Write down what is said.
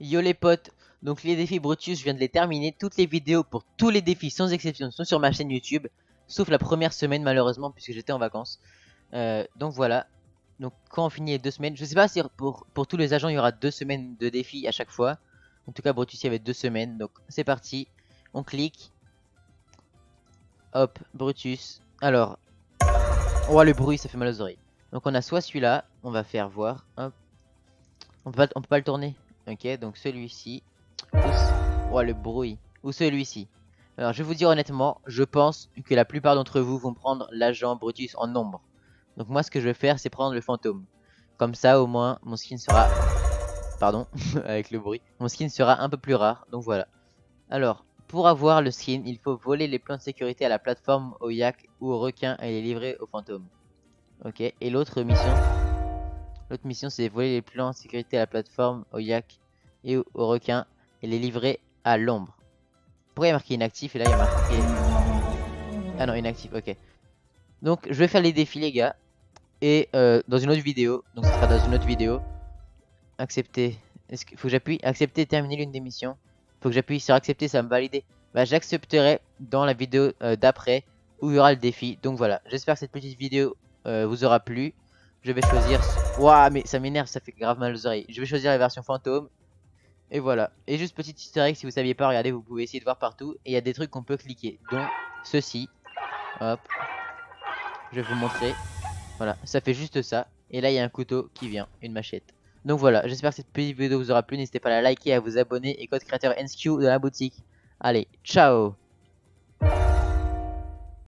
Yo les potes, donc les défis Brutus, je viens de les terminer. Toutes les vidéos pour tous les défis sans exception sont sur ma chaîne YouTube. Sauf la première semaine malheureusement puisque j'étais en vacances. Euh, donc voilà. Donc quand on finit les deux semaines, je sais pas si pour, tous les agents il y aura deux semaines de défis à chaque fois. En tout cas Brutus il y avait deux semaines. Donc c'est parti. On clique. Hop, Brutus. Alors. Oh le bruit ça fait mal aux oreilles. Donc on a soit celui-là, on va faire voir. Hop. On peut on peut pas le tourner. Ok, donc celui-ci. Oh, le bruit. Ou celui-ci. Alors, je vais vous dire honnêtement, je pense que la plupart d'entre vous vont prendre l'agent Brutus en nombre. Donc moi, ce que je vais faire, c'est prendre le fantôme. Comme ça, au moins, mon skin sera... Pardon, avec le bruit. Mon skin sera un peu plus rare, donc voilà. Alors, pour avoir le skin, il faut voler les plans de sécurité à la plateforme, au yak ou au requin et les livrer au fantôme. Ok, et l'autre mission L'autre mission, c'est voler les plans de sécurité à la plateforme, au yak et au, requin et les livrer à l'ombre. Pourquoi il y a marqué inactif et là il y a marqué... Ah non, inactif, ok. Donc je vais faire les défis les gars. Et euh, dans une autre vidéo, donc ce sera dans une autre vidéo. Accepter. Est-ce qu'il faut que j'appuie? Accepter terminer l'une des missions. Faut que j'appuie sur accepter, ça va me valider. Bah j'accepterai dans la vidéo euh, d'après où il y aura le défi. Donc voilà, j'espère que cette petite vidéo euh, vous aura plu. Je vais choisir... Waouh, mais ça m'énerve, ça fait grave mal aux oreilles. Je vais choisir la version fantôme. Et voilà. Et juste petit easter si vous saviez pas, regardez, vous pouvez essayer de voir partout. Et il y a des trucs qu'on peut cliquer. Dont ceci. Hop. Je vais vous montrer. Voilà, ça fait juste ça. Et là, il y a un couteau qui vient, une machette. Donc voilà, j'espère que cette petite vidéo vous aura plu. N'hésitez pas à la liker, à vous abonner. Et code créateur NSQ dans la boutique. Allez, ciao